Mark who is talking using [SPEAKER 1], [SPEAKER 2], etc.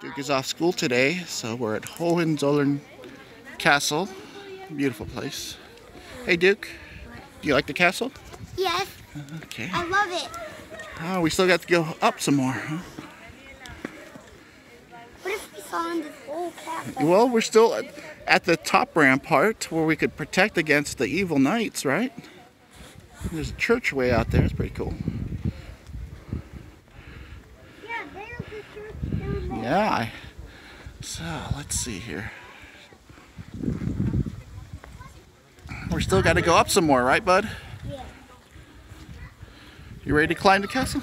[SPEAKER 1] Duke is off school today, so we're at Hohenzollern Castle. Beautiful place. Hey Duke, do you like the castle?
[SPEAKER 2] Yes,
[SPEAKER 1] Okay.
[SPEAKER 2] I love it.
[SPEAKER 1] Oh, we still got to go up some more. Huh?
[SPEAKER 2] What if we saw in this old castle?
[SPEAKER 1] Well, we're still at, at the top rampart where we could protect against the evil knights, right? There's a church way out there. It's pretty cool.
[SPEAKER 2] Yeah, there's the church.
[SPEAKER 1] Yeah. I, so let's see here. We're still got to go up some more, right, bud?
[SPEAKER 2] Yeah.
[SPEAKER 1] You ready to climb the castle?